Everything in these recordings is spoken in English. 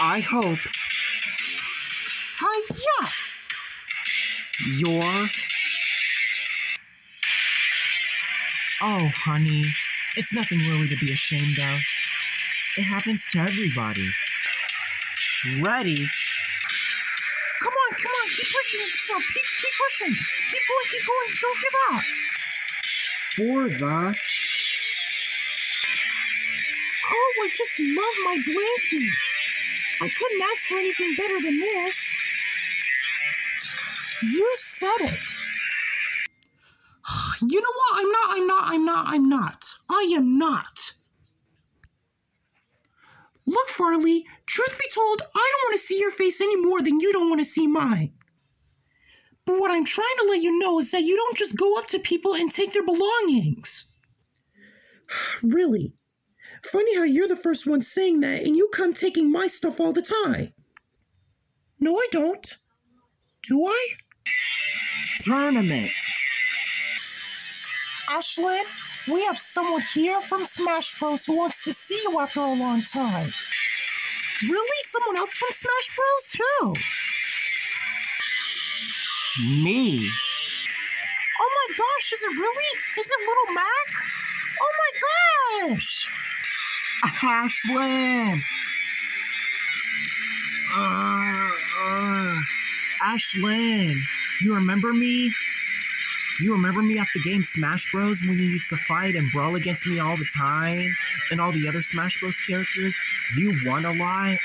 I hope Hiya! you're. Oh, honey, it's nothing really to be ashamed of. It happens to everybody. Ready? Come on, come on, keep pushing yourself. Keep, keep pushing. Keep going, keep going. Don't give up. For the. Oh, I just love my blankie. I couldn't ask for anything better than this. You said it. You know what? I'm not, I'm not, I'm not, I'm not. I am not. Look, Farley, truth be told, I don't want to see your face any more than you don't want to see mine. But what I'm trying to let you know is that you don't just go up to people and take their belongings. really? Funny how you're the first one saying that and you come taking my stuff all the time. No, I don't. Do I? Tournament. Ashlyn, we have someone here from Smash Bros. who wants to see you after a long time. Really? Someone else from Smash Bros? Who? Me. Oh my gosh, is it really? Is it Little Mac? Oh my gosh! Ashlyn! Uh, uh, Ashlyn, you remember me? You remember me at the game Smash Bros. when you used to fight and brawl against me all the time? And all the other Smash Bros. characters? You won a lot?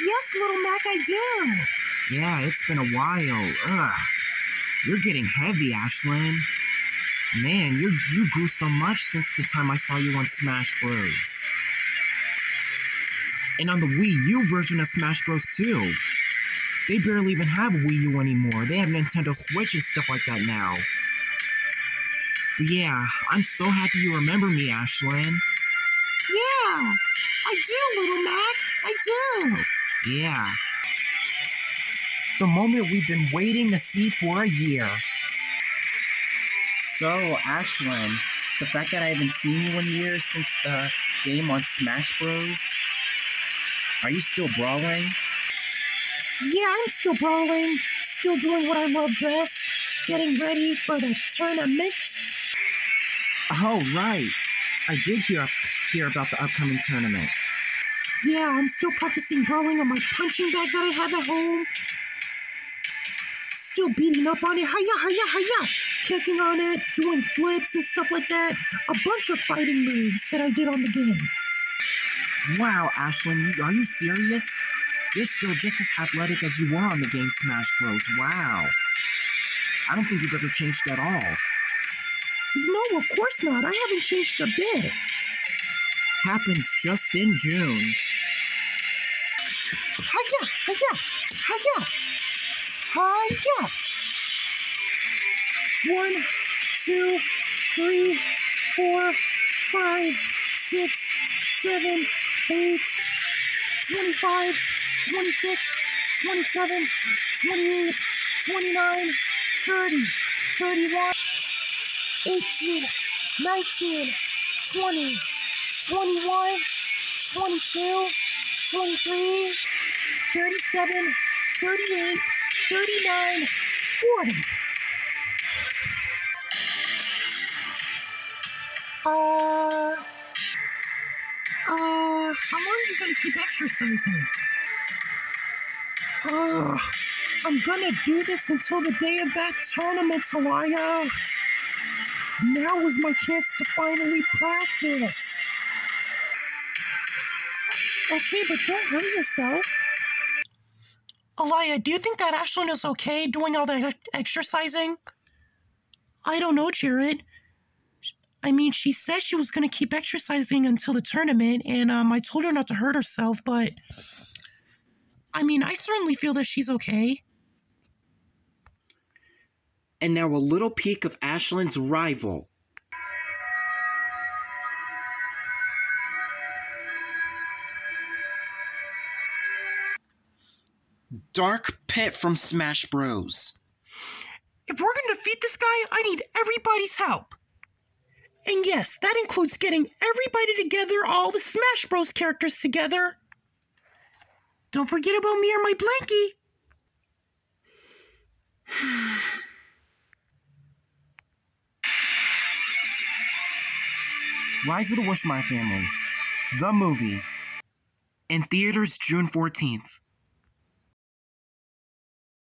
Yes, Little Mac, I do. Yeah, it's been a while. Ugh. You're getting heavy, Ashlyn. Man, you you grew so much since the time I saw you on Smash Bros. And on the Wii U version of Smash Bros. 2. They barely even have Wii U anymore. They have Nintendo Switch and stuff like that now. But yeah, I'm so happy you remember me, Ashlyn. Yeah, I do, Little Mac. I do. Yeah. The moment we've been waiting to see for a year. So, Ashlyn, the fact that I haven't seen you in years since the game on Smash Bros. Are you still brawling? Yeah, I'm still brawling, still doing what I love best, getting ready for the tournament. Oh, right. I did hear hear about the upcoming tournament. Yeah, I'm still practicing brawling on my punching bag that I have at home. Still beating up on it, hiya, hiya, hiya, kicking on it, doing flips and stuff like that. A bunch of fighting moves that I did on the game. Wow, Ashlyn, are you serious? You're still just as athletic as you were on the game Smash Bros. Wow. I don't think you've ever changed at all. No, of course not. I haven't changed a bit. Happens just in June. Hiya, hiya, hiya, hiya. One, two, three, four, five, six, seven, eight, 25, 26, 27, 28, 29, 30, 31, 18, 19, 20, 21, 22, 23, 37, 38, 39, 40. Uh, uh, how long are you gonna keep exercising? Uh, I'm gonna do this until the day of that tournament, Talaya. Now is my chance to finally practice. Okay, but don't hurt yourself. Alaya, do you think that Ashlyn is okay doing all that exercising? I don't know, Jared. I mean, she said she was going to keep exercising until the tournament, and um, I told her not to hurt herself, but. I mean, I certainly feel that she's okay. And now a little peek of Ashlyn's rival. Dark Pit from Smash Bros. If we're going to defeat this guy, I need everybody's help. And yes, that includes getting everybody together, all the Smash Bros. characters together. Don't forget about me or my blankie. Rise of the Wishmeyer Family, the movie, in theaters June 14th.